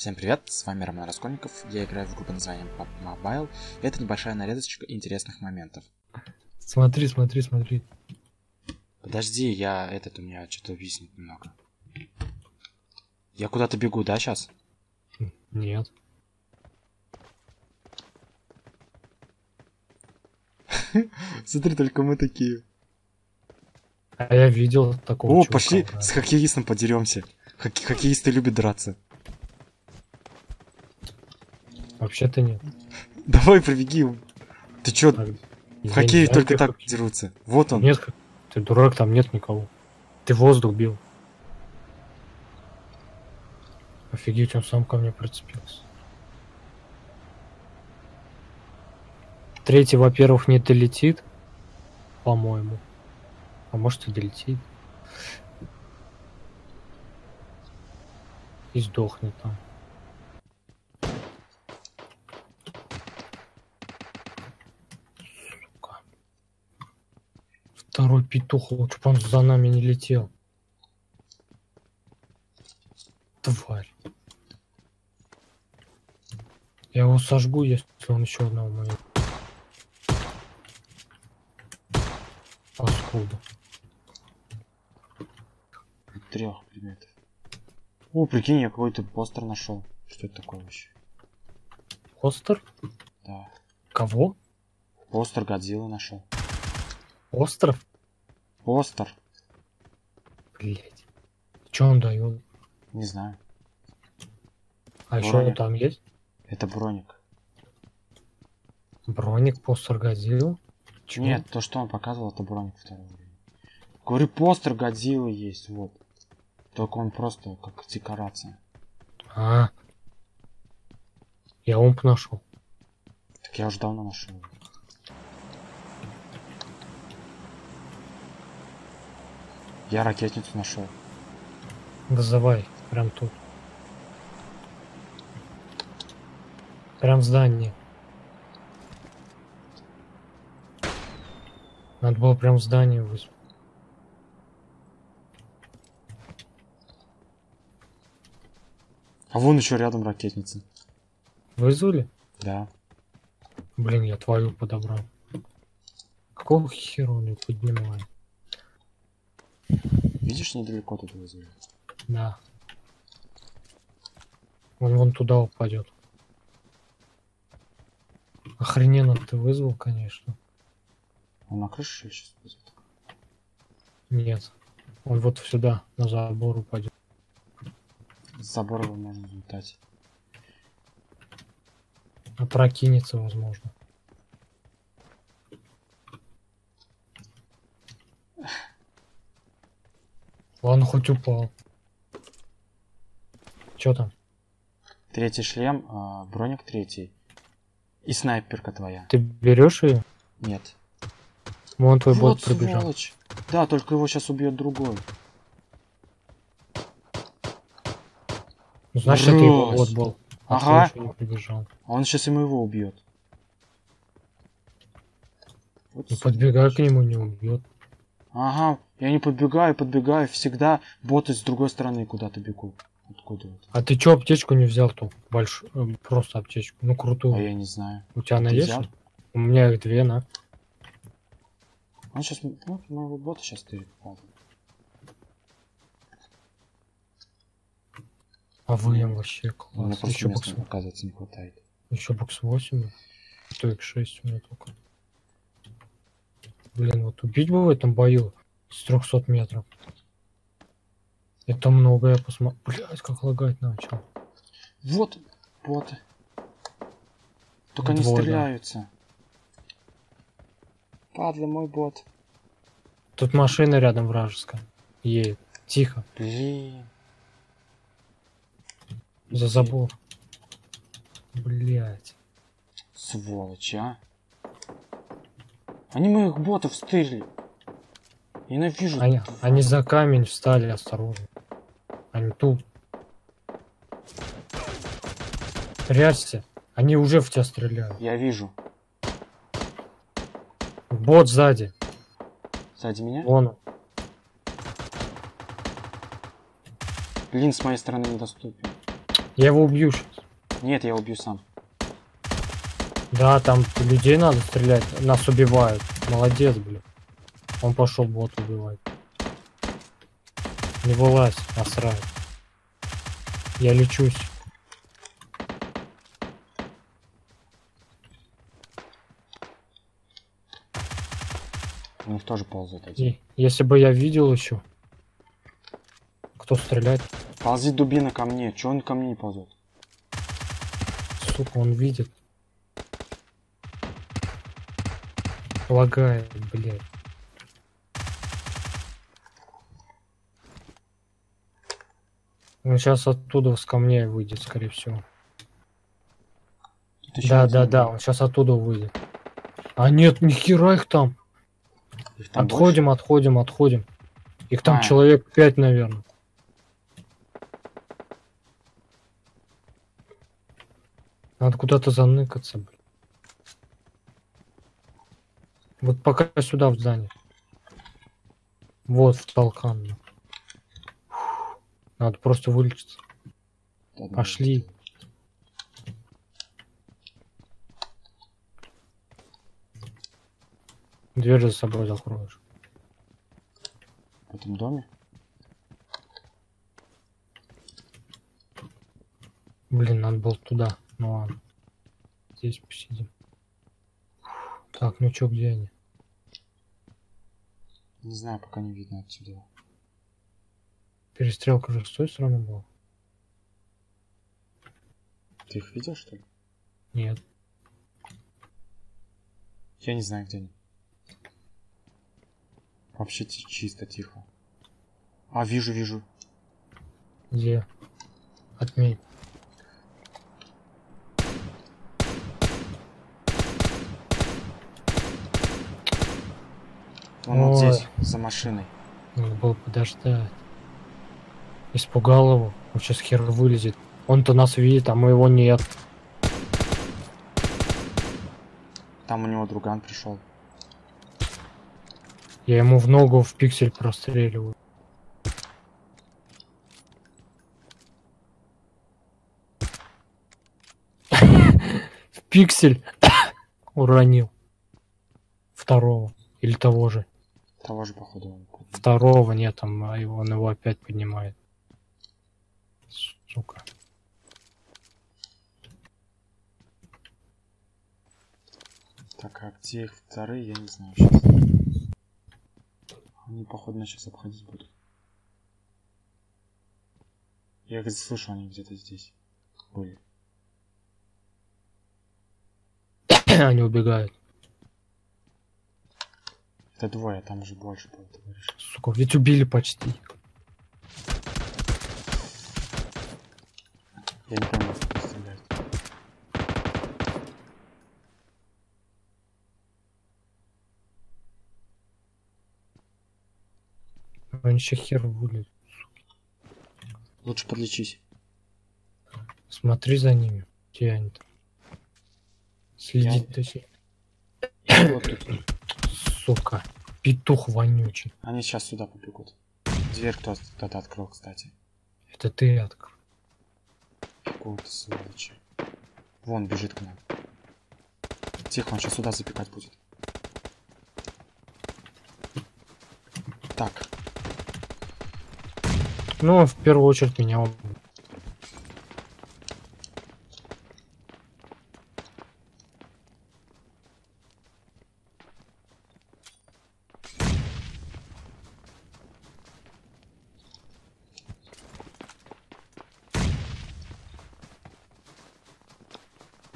Всем привет, с вами Роман Раскольников, я играю в игру под названием PUBG Mobile, и это небольшая нарезочка интересных моментов. Смотри, смотри, смотри. Подожди, я этот у меня что-то виснет немного. Я куда-то бегу, да, сейчас? Нет. Смотри, только мы такие. А я видел такого О, чувака, пошли да. с хоккеистом подеремся. Хокке- хоккеисты любят драться. Вообще-то нет. Давай пробеги. Ты чё, А, в хоккее только так хоккей. дерутся. Вот он. Нет, ты дурак, там нет никого. Ты воздух бил. Офигеть, он сам ко мне прицепился. Третий, во-первых, не долетит, по-моему. А может и долетит. И сдохнет там. Сука. Второй петух, лучше бы он за нами не летел. Тварь. Я его сожгу, если он еще одного моего. Паскуда. Трех предметов. О, прикинь, я какой-то постер нашел. Что это такое вообще? Постер? Да. Кого? Постер Годзиллы нашел. Остров? Постер. Блять. Че он дает? Не знаю. А он там есть? Это броник. Броник, постер Годзилла? Чё? Нет, то, что он показывал, это броник второго уровня. Говорю, постер Годзиллы есть, вот. Только он просто как декорация. А. Я умп нашел. Так я уже давно нашел. Я ракетницу нашел. Вызывай, прям тут. Прям в здании. Надо было прям в здании вызвать. А вон еще рядом ракетница. Вызвали? Да. Блин, я твою подобрал. Какого хера он ее поднимает? Видишь, недалеко тут вызвали. Да. Он вон туда упадет. Охрененно ты вызвал, конечно. Он на крышу сейчас вызовет. Нет. Он вот сюда, на забор упадет. С забора его можно взлетать. Опрокинется, возможно. Ладно, хоть упал. Чё там? Третий шлем, а, броник третий. И снайперка твоя. Ты берешь ее? Нет. Вон твой вот бот пробежал. сволочь. Да, только его сейчас убьет другой. Ну, Значит, это его Брось. бот был. А Ага. прибежал. А он сейчас и моего убьет. Вот Не подбегай к нему, не убьет. Ага, я не подбегаю, подбегаю, всегда боты с другой стороны куда-то бегут. Откуда это? А ты чё аптечку не взял ту? Большую, э, просто аптечку. Ну, крутую. А я не знаю. У тебя Ты она есть? У меня их две, на. Он сейчас, вот моего бота сейчас ты. А вы вообще У меня класс. просто Еще бокс, оказывается, не хватает. еще бокс 8. Что их 6 у меня только. Блин, вот убить бы в этом бою с 300 метров. Это много, я посмотрю. Блять, как лагать начал. Вот боты. Только Двое, да. стреляются. Падла, мой бот. Тут машина рядом вражеская. Едет. Тихо. Блин. За забор. Блять. Сволочь, а. Они моих ботов стырили. Ненавижу. Они, они за камень встали, осторожно. Они тут. Прячься. Они уже в тебя стреляют. Я вижу. Бот сзади. Сзади меня? Вон он. Блин, с моей стороны недоступен. Я его убью сейчас. Нет, я убью сам. Да, там людей надо стрелять. Нас убивают. Молодец, блин. Он пошел бот убивать. Не вылазь, насрать. Я лечусь. У них тоже ползают один. И если бы я видел еще. Кто стрелять? Ползи дубина ко мне. Че он ко мне не ползет? Сука, он видит. Лагает, блядь. Он сейчас оттуда с камней выйдет, скорее всего. Да, да, да, он сейчас оттуда выйдет. А нет, нихера их там. Их там отходим, отходим, отходим. Их там А. человек пять, наверное. Надо куда-то заныкаться, блин. Вот пока сюда в здание. Вот в толкан. Надо просто вылечиться. Одного пошли. Дверь за собой закроешь. В этом доме? Блин, надо было туда. Ну ладно. Здесь посидим. Так, ну чё, где они? Не знаю, пока не видно отсюда. Перестрелка же с той стороны была? Ты их видел, что ли? Нет. Я не знаю, где они. Вообще чисто, тихо. А, вижу, вижу. Где? Отметь. Он вот здесь, за машиной. Надо было подождать. Испугал его. Он сейчас хер вылезет. Он-то нас видит, а мы его нет. Там у него друган пришел. Я ему в ногу в пиксель простреливаю. В пиксель уронил. Второго. Или того же. Того же, походу. Второго нет, там он его опять поднимает. Сука. Так, а где их вторые, я не знаю сейчас. Они, походу, нас сейчас обходить будут. Я их слышу, они где-то здесь были. Они убегают. Это двое, там уже больше было, ты говоришь. Сука, ведь убили почти. Я не пойму, как стрелять. Они еще хер будет. Лучше подлечись. Смотри за ними. Где они там? Следить Я- точнее. Вот тут. Сука. Петух вонючий. Они сейчас сюда побегут. Дверь кто- кто-то открыл, кстати. Это ты открыл. Какого-то сволочи. Вон бежит к нам. Тихо, он сейчас сюда запекать будет. Так, Ну, в первую очередь меня он.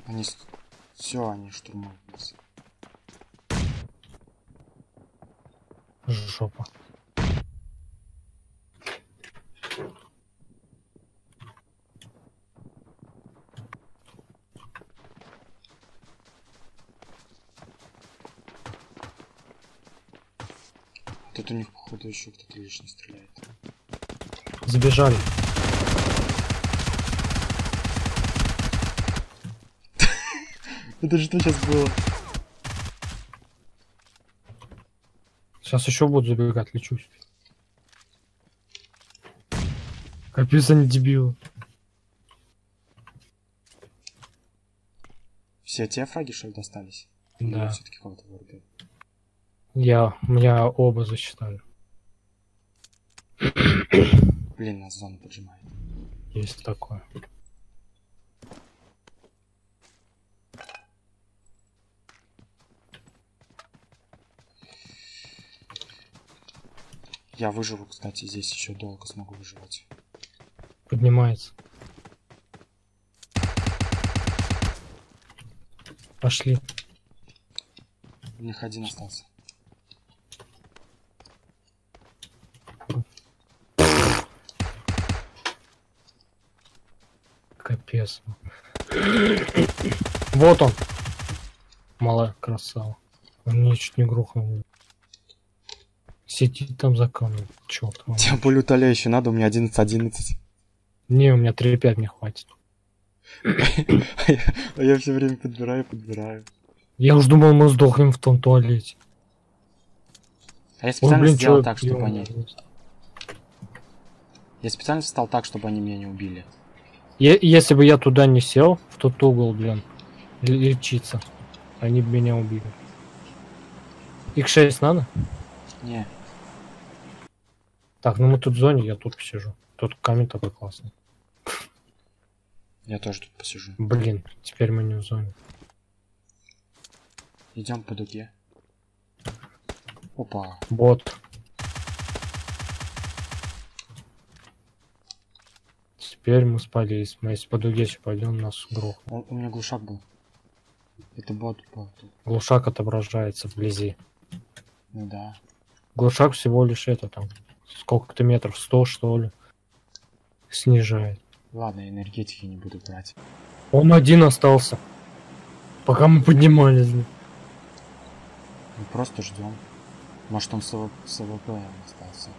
Они... Все, они штурмуют нас. Жопа. Тут у них, походу, еще кто-то лишний стреляет. Забежали. Это же что сейчас было? Сейчас еще будут забегать, лечусь. Капец, они дебилы. Все, те фраги, что ли, достались? Да. Все-таки кого-то вырубил. Я, меня оба засчитали. Блин, нас зона поджимает. Есть такое. Я выживу, кстати, здесь еще долго смогу выживать. Поднимается. Пошли. У них один остался. Капец. Вот он. Малая красава. Он меня чуть не грохнул. Сидит там за камнем. Черт. Тебе более утоляющий надо, у меня 11-11. Не, у меня 3-5 не хватит. А я все время подбираю, подбираю. Я уж думал, мы сдохнем в том туалете. А я специально блин, сделал так, чтобы они... Я специально встал так, чтобы они меня не убили. Если бы я туда не сел, в тот угол, блин, лечиться, они бы меня убили. X6 надо? Не, Так, ну мы тут в зоне, я тут посижу. Тут камень такой классный. я тоже тут посижу. Блин, теперь мы не в зоне. Идем по дуге. Опа. Бот. Теперь мы спалились. Мы если по дуге еще пойдем, нас грох. Он- у меня глушак был. Это бот, бот. Глушак отображается вблизи. Ну да. Глушак всего лишь это там. Сколько-то метров? 100 что ли? Снижает. Ладно, энергетики не буду брать. Он один остался. Пока мы поднимались. Мы просто ждем. Может он с, AWP остался.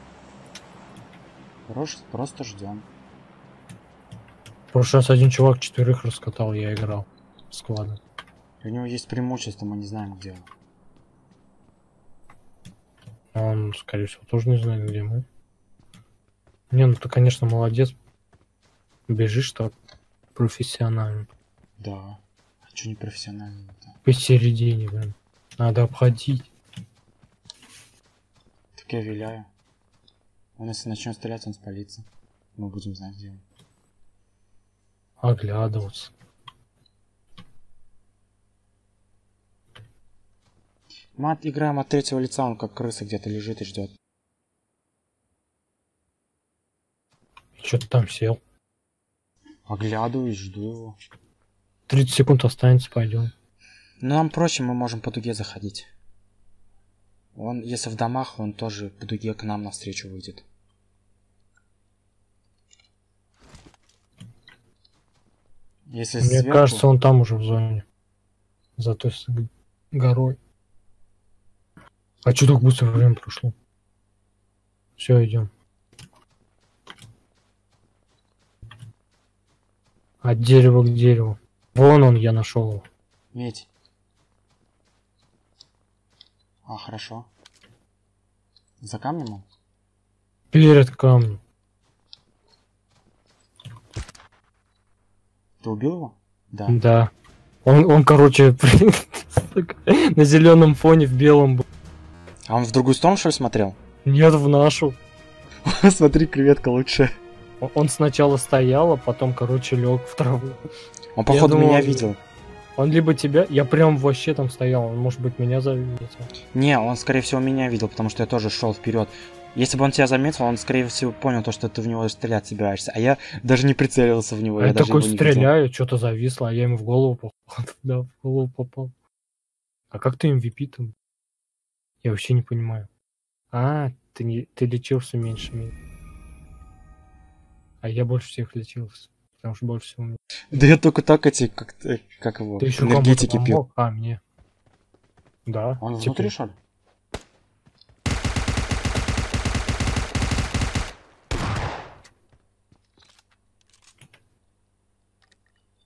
Хорош, просто ждем. В прошлый раз один чувак четверых раскатал, я играл. Складно. У него есть преимущество, мы не знаем где он. А он, скорее всего, тоже не знает, где мы. Не, ну ты, конечно, молодец. Бежишь так профессионально. Да. А что не профессионально-то? Посередине, блин. Надо обходить. Так я виляю. Он если начнет стрелять, он спалится. Мы будем знать, где он. Оглядываться. Мы от- играем от третьего лица, он как крыса где-то лежит и ждет. Что ты там сел? Оглядываюсь, жду его. 30 секунд останется, пойдем. Но нам проще, мы можем по дуге заходить. Он, если в домах, он тоже по дуге к нам навстречу выйдет. Если Мне сверху- кажется, он там уже в зоне. За той горой. А что так быстро время прошло? Все, идем. От дерева к дереву. Вон он, я нашел его. Медь. А, хорошо. За камнем он? Перед камнем. Ты убил его? Да. Да. Он, он короче, на зеленом фоне в белом был. А он в другую сторону, что ли, смотрел? Нет, в нашу. Смотри, креветка лучше. Он- сначала стоял, а потом, короче, лег в траву. Он, походу, думал, меня он- видел. Он либо тебя... Я прям вообще там стоял. Он, может быть, меня заметил. Не, он, скорее всего, меня видел, потому что я тоже шел вперед. Если бы он тебя заметил, он, скорее всего, понял то, что ты в него стрелять собираешься. А я даже не прицелился в него. А я даже такой стреляю, что-то зависло, а я ему в голову попал. Да, в голову попал. А как ты MVP там? Я вообще не понимаю. А, ты, не, ты лечился меньше меня. А я больше всех лечился. Потому что больше всего мне. Да я только так эти, как, э, как его, Ты еще энергетики пил. а мне. Да. Он теперь. внутри, что ли?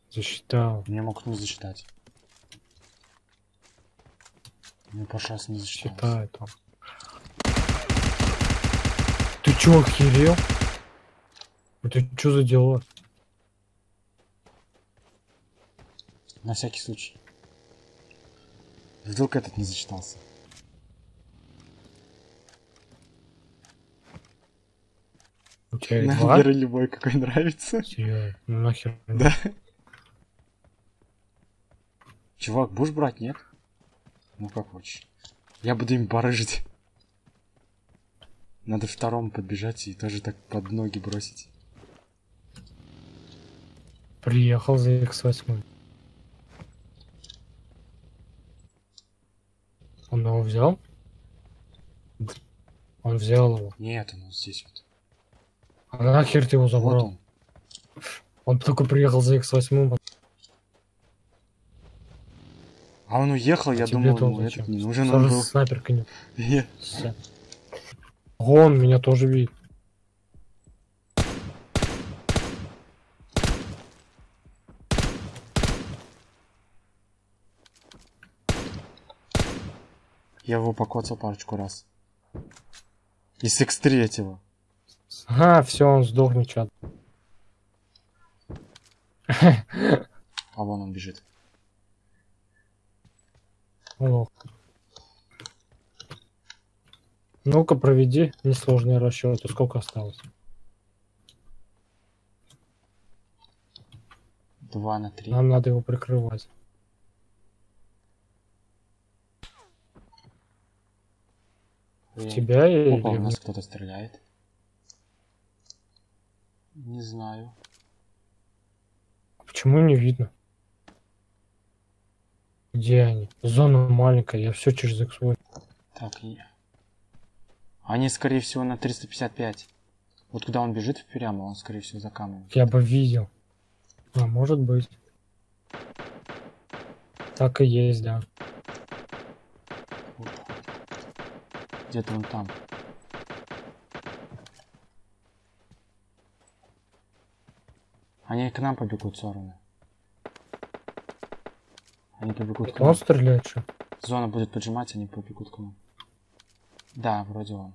Засчитал. Мне могут не засчитать. Прошлый раз не. Считает он. Ты чё, охерел? Это что за дела? На всякий случай. Вдруг этот не зачитался. У тебя два? Нахер любой какой нравится. Серьезно, ну нахер. Да. Чувак, будешь брать, нет? Ну как хочешь. Я буду им барыжить. Надо второму подбежать и тоже так под ноги бросить. Приехал за X8. Он его взял? Он взял его. Нет, он вот здесь вот. А нахер ты его Вот забрал? он. Он только приехал за X8. А он уехал, я тебе думал, зачем? этот не нужен он Сразу был. снайперка не... Не. Всё. Он меня тоже видит. Я его покоцал парочку раз. Из X3. Ага, все, он сдохнет, чат. А вон он бежит. Лох. Ну-ка, проведи несложные расчеты. Сколько осталось? Два на три. Нам надо его прикрывать. В Э, тебя или Опа, у нас кто-то стреляет. Не знаю. Почему не видно? Где они? Зона маленькая, я все через X8. Так, и... Они, скорее всего, на 355. Вот куда он бежит прямо, он, скорее всего, за камнем. Я бы видел. А, может быть. Так и есть, да. Где-то он там. Они к нам побегут, сороны. Они побегут к Это он нам. стреляет, что? Зона будет поджимать, они побегут к нам. Да, вроде он.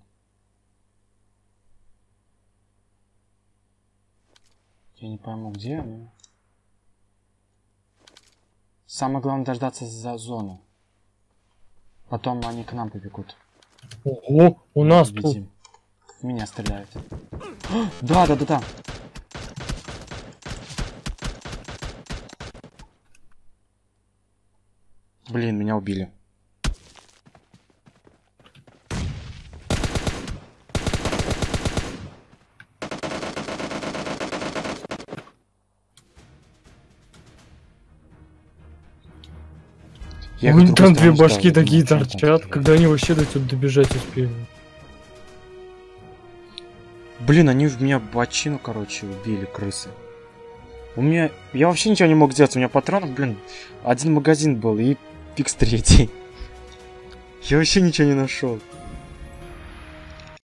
Я не пойму, где они. Самое главное дождаться за зону. Потом они к нам побегут. Ого, у нас тут. Победим. В Меня стреляют. Да, да, да, да. Блин, меня убили. Я Вон как там две башки ждал, такие там торчат, когда они вообще до сюда добежать успели. Блин, они в меня бочину, короче, убили, крысы. У меня... Я вообще ничего не мог сделать. У меня патронов, блин, один магазин был и фикс третий. Я вообще ничего не нашел.